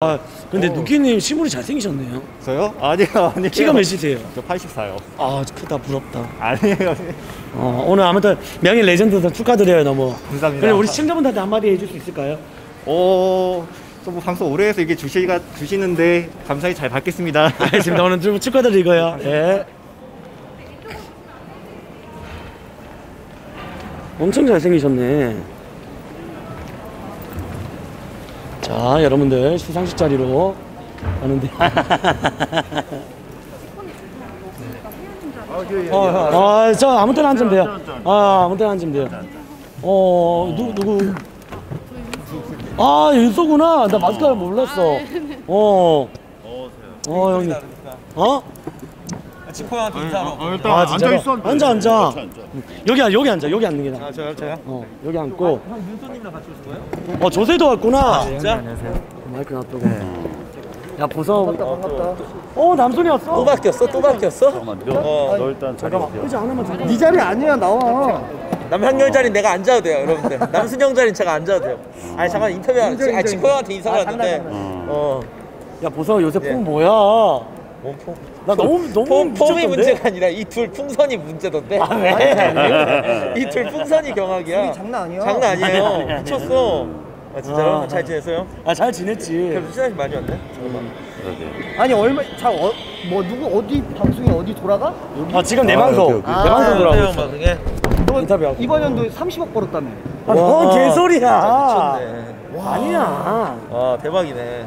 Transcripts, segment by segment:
아 근데 누키님 실물이 잘생기셨네요. 저요? 아니요, 아니요. 키가 몇이세요? 저 84요. 아 크다 부럽다. 아니에요. 어, 오늘 아무튼 명예 레전드도 축하드려요 너무. 감사합니다. 그럼 우리 시청자분들한테 한마디 해줄 수 있을까요? 오, 저뭐 방송 오래 해서 이게 주시가 주시는데 감사히 잘 받겠습니다. 알겠습니다. 오늘 좀 축하드리고요. 예. 엄청 잘생기셨네. 자, 여러분들 시상식 자리로 가는데. 아, 저 아무 때나 앉으면 돼요. 아, 아무 때나 앉으면 돼요. 어, 누, 누구? 아, 윤서구나. 나 마스크를 몰랐어. 어. 어, 형님. 어? 지코 형한테 인사하러. 일단 아, 진짜로? 앉아 있어. 앉아, 앉아. 여기, 앉- 여기 앉아, 여기 앉는 게 나아. 아, 저요, 저요? 어, 여기 앉고. 형 윤소님이랑 같이 오신 거예요? 어, 조세도 왔구나. 진짜? 안녕하세요. 마이크 놔두고. 야, 보서. 반갑다, 어, 남순이 왔어. 또 바뀌었어? 또 바뀌었어? 어, 너 일단 자리 잠깐만, 의자 하나만 줘. 네 자리 아니야 나와. 남한결 자리는 내가 앉아도 돼요, 여러분들. 남순영 자리는 제가 앉아도 돼요. 아니 잠깐 인터뷰 안 아, 지코 형한테 인사를 왔는데. 어. 야, 보서 요새 예. 폼 뭐야? 몸 폼. 나 너무, 너무 폼, 폼이? 문제가 아니라 이 둘 풍선이 문제던데. 아, 왜? 이 둘 풍선이 경악이야. 장난 아니야. 장난 아니에요. 미쳤어. 아 진짜로? 아. 잘 지냈어요? 아, 잘 지냈지. 그래도 시간이 많이 왔네. 아니 얼마 자뭐 뭐 누구 어디 방송에 어디 돌아가? 아, 지금 내 방송. 오케이, 내. 방송으로 하고 형 있어. 방송에. 너 인터뷰하고. 이번 연도에 30억 벌었다며. 아, 뭔 개소리야. 미쳤네. 아니야. 와 대박이네.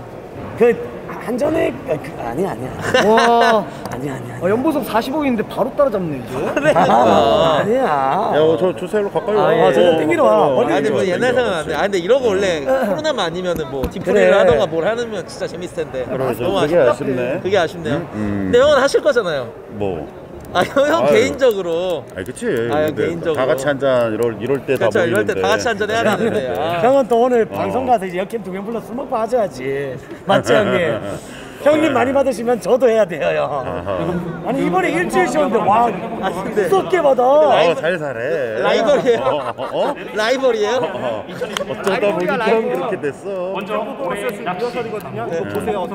그, 한전에, 아, 그, 아니야, 아니야. 와. 아니야, 아니야. 어, 연보석 40억인데 바로 따라잡네 이제. 아, 아니야. 저 주세로 가까이 와. 아, 저좀 땡기러 와. 아 머리 근데 뭐 옛날 생각 안 돼. 아 근데 이런 거 원래 코로나만 아니면은 뭐 뒷풀이를 그래. 하던가 뭘 하면 진짜 재밌을 텐데. 너무 그게 아쉽다. 아쉽네. 그게 아쉽네요. 음. 근데 형은 하실 거잖아요. 뭐. 아 형, 형 아유. 개인적으로. 아니 그치. 아유, 근데 개인적으로. 다 같이 한잔 이럴 이럴 때다 그렇죠. 이럴. 때 다 같이 한잔 해야 되는데. 아. 형은 또 오늘 방송 가서 이제 역캠 두명 불러 술 먹고 하셔야지. 맞지, 형님? 형님 많이 받으시면 저도 해야 돼요, 형. 아니, 이번에 일주일 쉬었는데, 와, 근데- 썩게 받아. 어, 잘 살해. 라이벌이에요? 어, 어, 어? 라이벌이에요? 어. 어쩌다 보니 그럼 그렇게 됐어.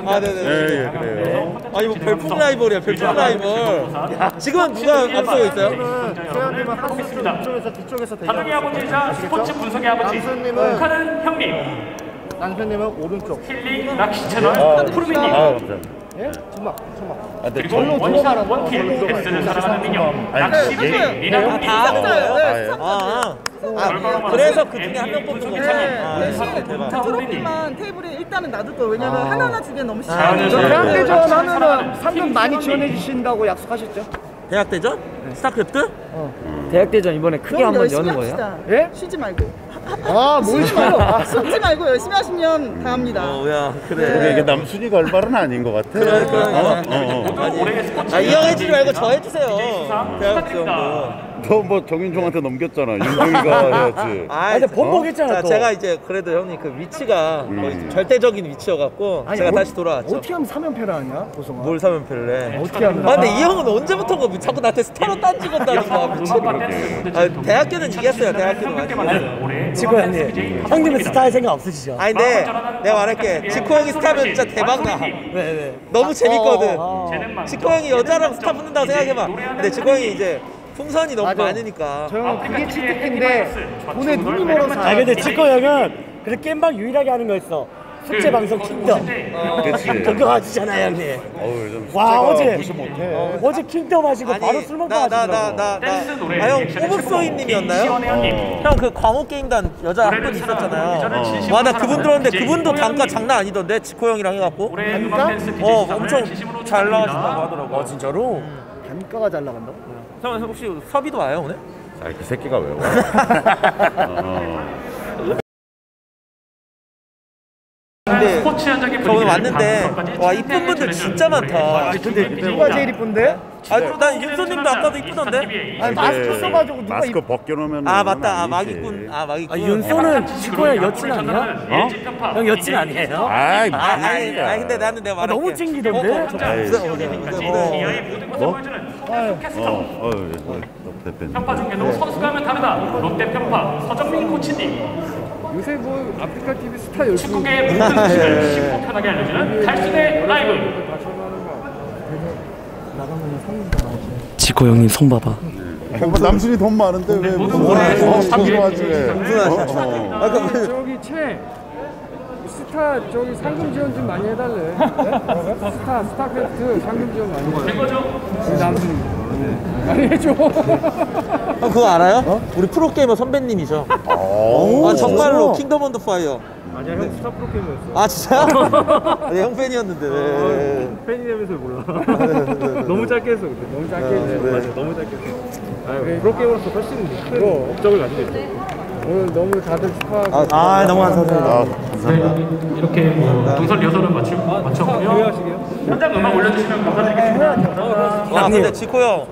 아 네네. 예, 예, 그래요. 아니 뭐 별풍 라이벌이야 별풍 라이벌. 지금은 누가 앞서고 있어요? 세현님은 한국 쪽에서 뒤쪽에서 대기. 한웅이 아버지이자 스포츠 분석의 아버지 남순님은 북한은 형님 남편님은 오른쪽. 힐링 낚시 채널 푸르미님 아, 감사합니다. 예? 천막 천막. 아, 근데 그리고 원샷 원킬 S를 사랑하는 민영 아니, 낚시 얘- 네 리나 다 앞서요? 아, 예. 아, 아 그래서 그 중에 한 명 뽑는? 아, 대박. 트로피만 테이블에 일단은 놔둘 거예요. 왜냐면 하나하나 주기엔 너무 아, 시간이 네. 대학 대전 하면은 상금 많이 지원해 주신다고 약속하셨죠? 대학 대전? 스타크래프트? 대학 대전 이번에 크게 그럼 열심히 합시다. 예? 쉬지 말고. 아, 뭘 싫어요. 숨지 말고 열심히 하시면 다 합니다. 어야 그게 그래. 이게 남순이 갈 말은 아닌 것 같아. 그러니까. 어, 어, 어. 올해 스포츠 아 이형 해주지 말고 저 해주세요. 수상 대학 축하 너뭐 정윤종한테 넘겼잖아. 윤종이가 해야지. 아, 근데 본복 했잖아, 자, 또. 제가 이제 그래도 형님 그 위치가 거의 음. 절대적인 위치여갖고 제가 어- 다시 돌아왔죠. 어떻게 하면 3연패를 하냐, 보성아? 뭘 사면 별래? 어떻게 하면? 아 근데 이 형은 언제부터 자꾸 나한테 스타로 딴지 건다니까 미친. 아, 대학교는 이겼어요. 대학교는 많이. 지코 형님. 형님은 스타일 생각 없으시죠? 아니 근데 내가 말할게 지코 형이 스타면 진짜 대박 나. 왜, 왜? 너무 재밌거든. 어, 어. 지코 형이 여자랑 스타 붙는다고 생각해봐. 근데 지코 형이 이제 풍선이 너무 맞아. 많으니까. 저 형은 그게 치트키인데 돈에 눈이 멀어서 아, 근데 지코 형은 그래 게임방 유일하게 하는 거 있어. 숙제 방송 킹덤. 그치. 그거 하시잖아요, 형님. 어우, 와, 어제. 무시 못해. 어제 킹덤 하시고 바로 술 먹고 나나 하시더라고. 나 댄스 나 노래 나형그 광호 게임단 여자 한 분 있었잖아요. 와 나 그분 들었는데 그분도 단가 장난 아니던데 지코 형이랑 해갖고. DJ 어 엄청 잘 나가신다고. 하더라고. 어, 진짜로? 단가가 잘 나간다고? 형 혹시 섭이도 와요 오늘? 아, 그 새끼가 왜 와? 어. 근데 스포츠 현장의 저 오늘 왔는데 와 이쁜 분들 진짜 많다. 근데 누가 제일 이쁜데? 아난 윤서님도 아까도 이쁘던데. 아니 마스크 써가지고 누가 마스크 벗겨놓으면 아 맞다 아 마기꾼 아 마기꾼. 아, 윤소는 지코 형 여친 아니야? 어? 형 여친 아니에요? 아이 아, 아니, 아니, 아니 근데 나는 내가 아, 말할게. 너무 보여주는 어, 어, 어, 대표님. 편파 중에도 선수가 하면 다르다 롯데 편파 서정민 코치님 요새 뭐 아프리카 TV 스타 열두 축구계의 모든 소식을 쉽고 편하게 알려주는 달순의 라이브. 지코 형님 손 봐봐. 뭐 남순이 돈 많은데 왜 무슨 어, 하지 왜? 아, 그, 저기 채 스타 저기 상금 지원 좀 많이 해달래. 네? 스타 스타크래프트 상금 지원 많이 해. 된 거죠? 우리 남순이 네. 많이 해줘. 형 그거 알아요? 우리 프로게이머 선배님이죠. 아 정말로 킹덤 언더 파이어. 아니야 형 스타 프로게이머였어. 아 진짜요? 네, 형 팬이었는데. 네. 팬이라면서 몰라. 너무 짧게 했어 근데. 너무 짧게 했어. 맞아 너무 짧게 했어. 아 프로게이머로서 훨씬 큰 업적을 가지고 있어. 오늘 너무 다들 축하하고. 아 너무 감사합니다. 아, 네, 이렇게 뭐 동선 리허설은 마치, 마쳤고요. 현장 음악 올려주시면 감사드리겠습니다. 와 근데 지코 형.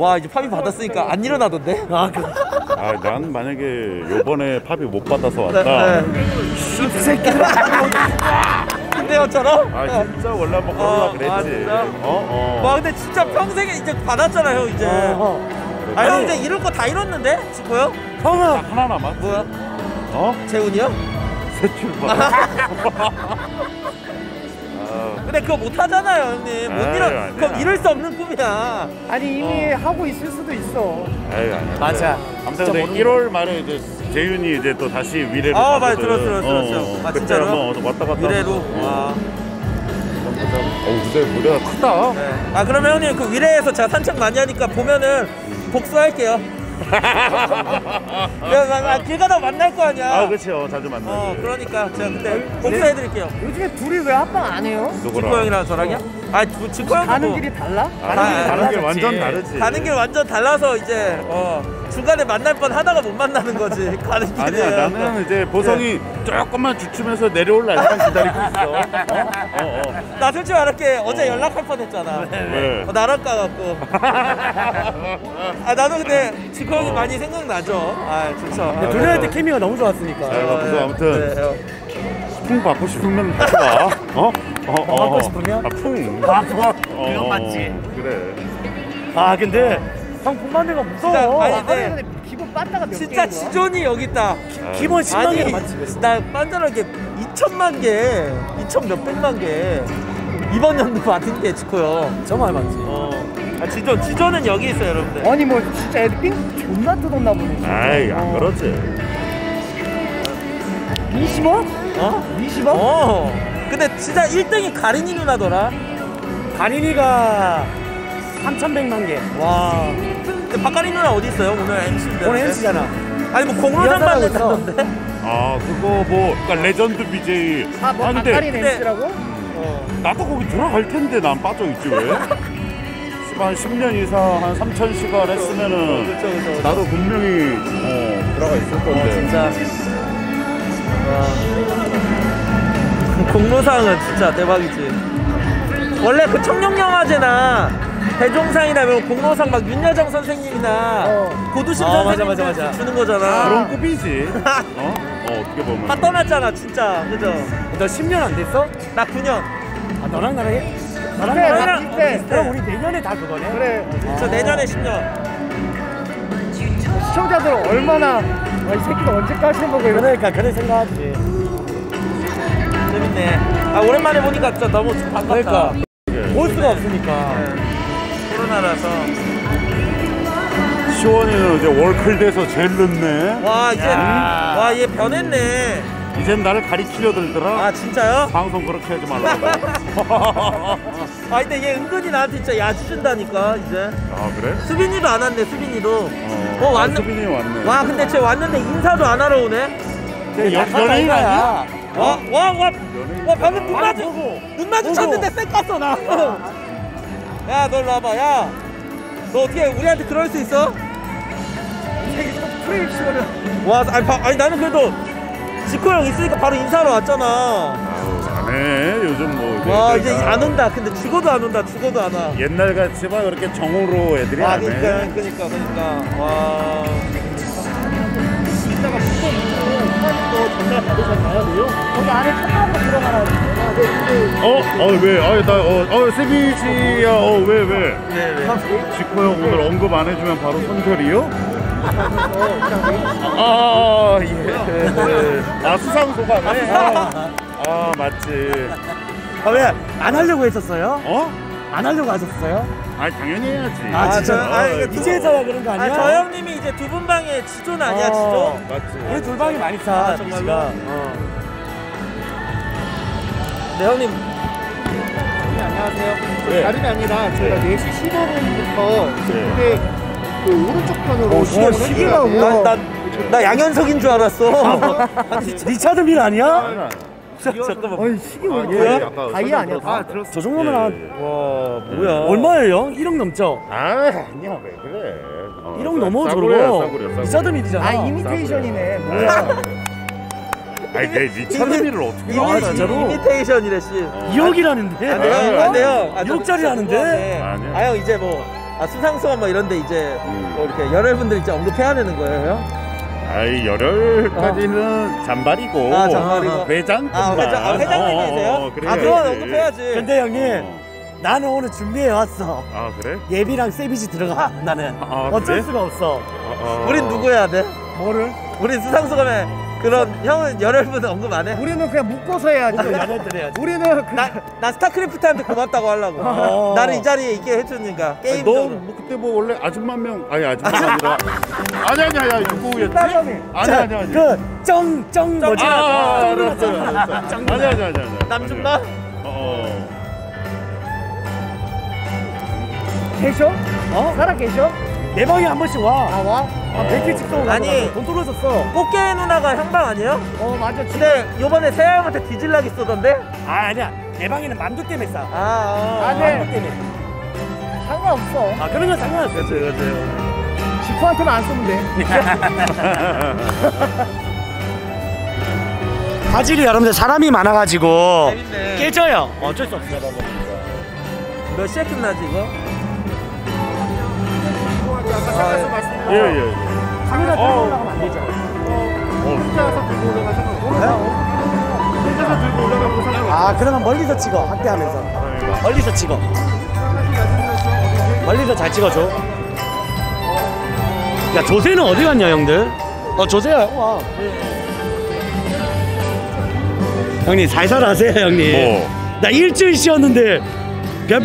와 이제 팝이 받았으니까 안 일어나던데? 아, 그, 아, 난 만약에 요번에 팝이 못 받아서 왔다. 근데요처럼? 아, 진짜 원래 한번 걸으려 어, 그랬지. 아, 진짜? 어, 어. 와 근데 진짜 평생에 이제 받았잖아 형 이제. 아형 이제 이럴 거다 이뤘는데 지코 형? 형은 하나 남았. 뭐야? 어? 재훈이요? 새 출발. 근데 그거 못 하잖아요 형님. 못 이뤄. 그건 이룰 수 없는 꿈이야. 아니 이미 하고 있을 수도 있어. 아유, 아니야. 맞아. 아무튼 근데 1월 말에 이제 재윤이 이제 또 다시 위례로 아, 맞아. 들었어, 들었어, 들었어. 아, 그때 진짜로요? 한번 왔다 갔다. 와. 어, 근데 무대가 크다. 네. 아 그러면 형님 그 위례에서 제가 산책 많이 하니까 보면은 복수할게요. 야, 나, 나, 길 가다 만날 거 아니야. 아, 그렇죠. 자주 만나지. 어, 그러니까 제가 그때 복수해드릴게요. 요즘에 둘이 왜 합방 안 해요? 지코 형이랑 저랑요? 아, 지- 지코 형도 가는 뭐- 길이 달라? 아, 아, 가는 길 아, 완전 다르지. 가는 길 완전 달라서 이제 어, 중간에 만날 뻔 하다가 못 만나는 거지. 가는 길에. 아니야, 나는 이제 보성이 조금만 주춤해서 내려올 날만 기다리고 있어. 어? 어, 어. 나 솔직히 말할게 어제 연락할 뻔했잖아. 왜? 어, 나랑 까갖고. 아 나도 근데 지코 형이 많이 생각나죠. 아 좋죠. 둘이 때 케미가 너무 좋았으니까. 자, 그래서 아무튼 네, 형. 풍 받고 싶으면 받고 와. 어? 어, 어. 받고 싶으면? 아, 풍. 아. 어, 그건 어, 맞지. 그래. 아 근데 형 분만대가 진짜, 무서워. 아니, 네. 전에 기본 빠따가 몇 진짜? 지존이 여기 있다. 기 본 10만 아니 개가 맞지. 나 빤자하게 2천만 개, 2천 몇백만 개 이번 연도 받은 게 형. 정말 많지. 어. 아 지존 지존은 여기 있어요 여러분들. 아니 뭐 진짜 애들 삥 존나 뜯었나 보네. 진짜. 아이, 안 그렇지. 20원? 어? 20원? 어. 근데 진짜 1등이 가린이 누나더라. 가린이가 3,100만 개. 와. 근데 박가린 누나 어디 있어요? 오늘 MC인데. 오늘 MC잖아. 아니 뭐 공로상 리허설하고 있어. 받는다던데. 아, 그거 뭐, 그러니까 레전드 BJ. 아뭐 아, 박가린 근데- MC라고? 어. 나도 거기 들어갈 텐데 난 빠져 있지, 왜? 한 10년 이상 한 3천 시간 했으면은 그렇죠 그렇죠. 나도 분명히 어, 들어가 있을 건데. 진짜. 와. 공로상은 진짜 대박이지. 원래 그 청룡영화제나 대종상이나 뭐 공로상 막 윤여정 선생님이나 어. 고두심 아, 맞아, 선생님 맞아, 맞아. 주는 거잖아. 그런 급이지. 어? 어, 어떻게 보면. 다 떠났잖아 진짜 그죠? 너 10년 안 됐어? 나 9년. 아 너랑 나랑 해? 나랑 그래, 나랑 나 비슷해. 그럼 우리 내년에 다 그거네. 그래 저 내년에 10년. 시청자들 얼마나 와, 이 새끼가 언제까지 해보고 이러고 그러니까 그래 생각하지. 재밌네. 아 오랜만에 보니까 진짜 너무 반갑다. 그러니까 볼 수가 없으니까. 코로나라서. 시원이는 이제 월클 돼서 제일 늦네. 와 이제 야. 와얘 변했네. 이젠 나를 가리키려 들더라. 아 진짜요? 방송 그렇게 하지 말라고. 아 근데 얘 은근히 나한테 진짜 야지 준다니까 이제. 아 그래? 수빈이도 안 왔네 수빈이도. 어, 어, 아, 왔네. 수빈이 왔네. 와 근데 쟤 왔는데 인사도 안 하러 오네. 연- 연예인 아니야? 와 와 와 와 방금 눈 마주 눈 마주쳤는데 쌩 깠어 나. 야 너 일로 와봐 야. 너 어떻게 우리한테 그럴 수 있어? 와 아니, 바- 아니 나는 그래도 지코 형 있으니까 바로 인사하러 왔잖아. 안해 요즘 뭐. 와 이제 이제 안 온다. 근데 죽어도 안 온다. 죽어도 안 와. 옛날 같이 막 그렇게 정으로 애들이 아안 해. 그러니까 그러니까 그러니까 와. 거기 안에 탑하고 들어가라 어? 어 왜? 아나 어, 어 세비지야. 어 왜 왜? 네 네. 지코 형 오늘 언급 안 해주면 바로 손절이요? 아, 예. 네. 아, 수상 소감에? 아, 맞지. 아, 왜 안 하려고 했었어요? 어? 안 하려고 하셨어요? 아, 당연히 해야지. 아, 진짜? 저- 아, 이게 두- 이제서야 그런 거 아, 아니야? 저 형님이 이제 두 분 방에 지존 아니야, 어. 지존? 맞지. 우리 돌방이 많이 타, 아, 정말로. 어. 네, 형님. 안녕하세요. 네. 다름이 아니라 저희가 4시 15분부터 네. 무대 그 오른쪽 편으로 어, 시간을 시계, 해주셔야 돼요. 나, 나, 나 양현석인 줄 알았어. 아니, 리차드 밀 아니야? 잠깐만. 아니 시계 왜 아, 이렇게 예? 아까 다이아 아니야? 다? 저 정도면 한 예. 와, 뭐야. 얼마예요? 1억 넘죠? 아, 아니야, 왜 그래. 어, 1억 넘어 저거. 싸구려, 싸구려. 리차드 밀이잖아. 아 이미테이션이네. 뭐야? 아니, 내 리차드미를 어떻게 아, 알아, 진짜로? 이미테이션이래, 씨. 2억이라는데? 안 돼요, 안 돼요. 아, 2억짜리 하는데? 아니야. 아, 형, 이제 뭐, 아, 수상소감 뭐 이런데 이제, 음. 뭐 이렇게 열혈분들 이제 언급해야 되는 거예요, 형? 아이, 열흘까지는 잔발이고. 아, 잔발이고. 회장? 아, 회장, 아, 회장님이세요? 아, 그건 언급해야지. 근데 형님, 어. 나는 오늘 준비해 왔어. 아, 그래? 예비랑 세비지 들어가, 나는. 아, 어쩔 그래? 수가 없어. 우린 누구 해야 돼? 뭐를? 우린 수상소감에 그런, 형은 열혈분 언급 안 해? 우리는 그냥 묶어서 해야지. 연애들 해야지. 우리는 그 나, 나 스타크래프트한테 고맙다고 하려고. 어. 나를 이 자리에 있게 해주니까. 아니, 게임적으로. 너 뭐, 그때 뭐 원래 아줌만 명 아니 아줌마가 아니라 아니 아니 아니 누구였지? 아니 아니 아니 그, 쩡, 쩡, 뭐지? 아, 아, 쩡, 알았어 쩡. 알았어 아니 아니 아니 아니 남준마? 어 계셔? 어? 살아 계셔? 내 방에 한 번씩 와. 아 와? 아, 백일 찍도 아니. 돈 떨어졌어. 꽃게 누나가 형방 아니에요? 어 맞아. 근데 요번에 세아형한테 뒤질라기 쏘던데? 아, 아니야. 내 방에는 만두 때문에 싸. 아, 아, 아, 네. 만두 때문에. 상관없어. 아, 그런 건 상관없어. 그치, 그치. 지코한테만 안 쏘면 돼. 화질이 여러분들 사람이 많아가지고 재밌네. 깨져요. 어쩔 수 없어요. 몇 시에 끝나지, 이거? 예 예 카메라 들고 어. 올라가면 안 되죠. 아, 그러면 멀리서 찍어. 확대하면서. 멀리서 찍어. 멀리서 잘 찍어줘. 야, 조세는 어디 갔냐, 형들? 어, 조세야, 형 와. 형님, 살살 하세요, 형님. 뭐? 나 일주일 쉬었는데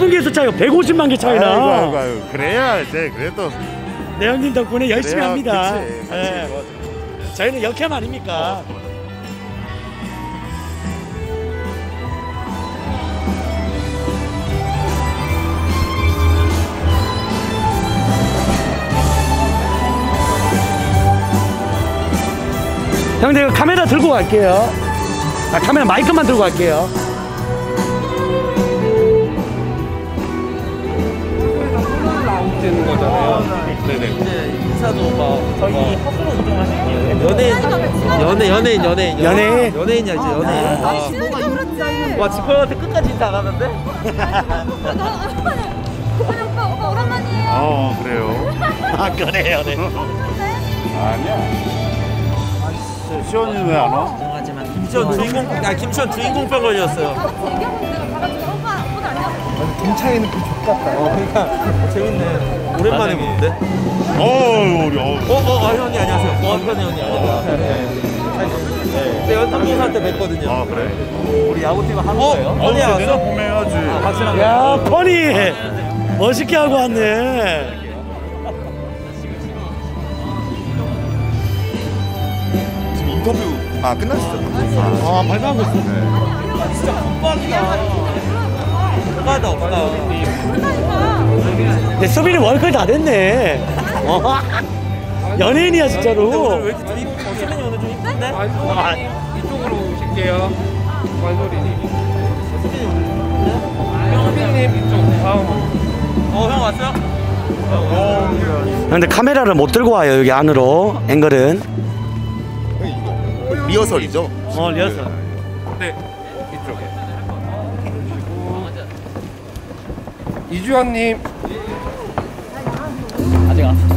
개수 차이가 150만 개 차이나. 아이고 아이고 아이고 그래야 이제 그래도 네, 형님 덕분에 열심히 그래야, 합니다. 그치, 예. 저희는 역캠 아닙니까? 형들 카메라 들고 갈게요. 아, 카메라 마이크만 들고 갈게요. 되는 거잖아요. 이제 인사도 막. 저희 헛으로 이동하실게요. 연예인, 연예, 연예인, 연예인. 연예인? 연예인이야, 이제 연예인. 아, 와, 진짜 그렇지. 와, 지퍼 형한테 끝까지 인사 안 하는데? 나 오빠는 오빠 오빠 오랜만이에요. 어 그래요 아, 그래요, 네. 아니야 시원이는 왜안 와? 김치원 주인공, 아, 김치원 주인공병 걸렸어요. 동창회는 그 족같다. 어, 그러니까. 재밌네. 오랜만에 보는데? 어 우리 어 어, 어, 아, 형님 안녕하세요. 어, 현이 형님 안녕하세요. 네. 네, 연탄공사 때 뵀거든요. 아 그래? 우리 야구팀 하는 어? 거예요? 어 현이야 내가 왔어? 보매야지 확실한 야, 퍼니! 멋있게 하고 왔네. 지금 인터뷰 아 끝났어. 아, 발표하고 있어. 오빠다. 오빠다, 오빠. 근데 수빈이 월클 다 됐네. 어? 연예인이야, 오늘 왜 진짜로. 이렇게 좀 이쁘, 어, 수빈이 오늘 좀 이쁜데? 아, 이쪽으로 오실게요. 말소리님. 수빈님 이쪽 다음. 어, 형 왔어요? 근데 카메라를 못 들고 와요, 여기 안으로. 앵글은. 리허설이죠. 어, 리허설. 네, 이쪽에. 이주환님. 아직 안.